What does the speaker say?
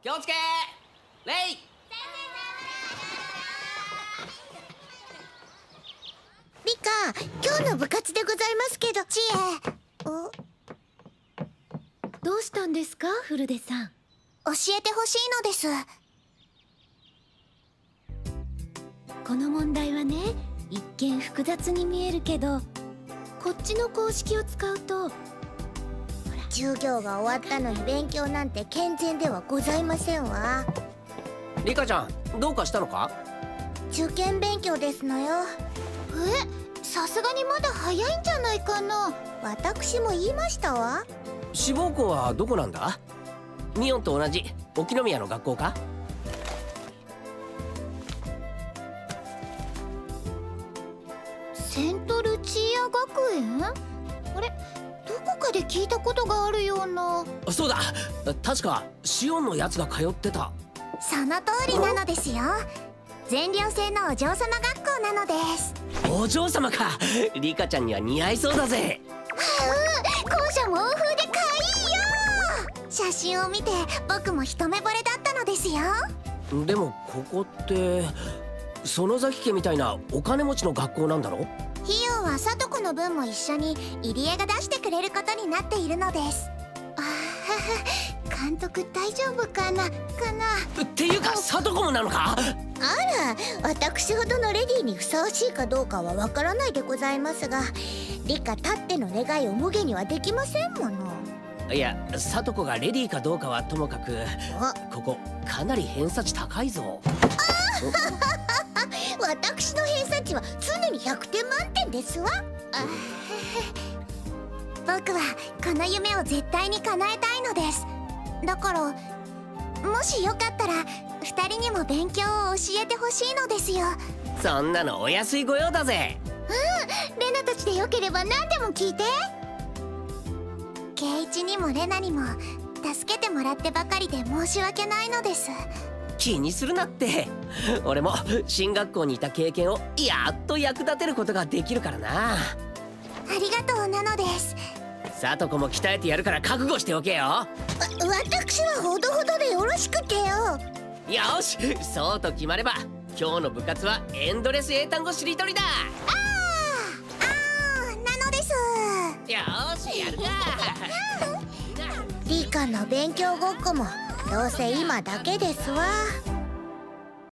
気をつけレイ。リカ今日の部活でございますけど。知恵。お？どうしたんですか？フルデさん。教えてほしいのです。この問題はね一見複雑に見えるけどこっちの公式を使うと授業が終わったのに勉強なんて健全ではございませんわ。リカちゃんどうかしたのか？受験勉強ですのよ。え？さすがにまだ早いんじゃないかな。私も言いましたわ。志望校はどこなんだ？ミオンと同じ沖宮の学校か？セントルチア学園？あれ？かで聞いたことがあるような。そうだ。確かシオンのやつが通ってた。その通りなのですよ。全寮制のお嬢様学校なのです。お嬢様か。リカちゃんには似合いそうだぜ。校舎も欧風でかいよ。写真を見て僕も一目惚れだったのですよ。でもここって園崎家みたいなお金持ちの学校なんだろ？費用は聡子の分も一緒に入江が出してくれることになっているのです。あは 監督大丈夫かな？かな？っていうか聡子もなのか？あら私ほどのレディーにふさわしいかどうかはわからないでございますが理科たっての願いを無限にはできませんもの。いや聡子がレディーかどうかはともかくここかなり偏差値高いぞ 私の偏差値は常に100点満点ですわ。僕はこの夢を絶対に叶えたいのです。だからもしよかったら2人にも勉強を教えてほしいのですよ。そんなのお安い御用だぜ。うんレナたちでよければ何でも聞いて。圭一にもレナにも助けてもらってばかりで申し訳ないのです気にするなって。俺も進学校にいた経験をやっと役立てることができるからな。ありがとうなのです。聡子も鍛えてやるから覚悟しておけよ。私はほどほどでよろしくてよ。よしそうと決まれば今日の部活はエンドレス英単語しりとりだ。あーあーなのです。よしやるか。理科の勉強ごっこもどうせ今だけですわ。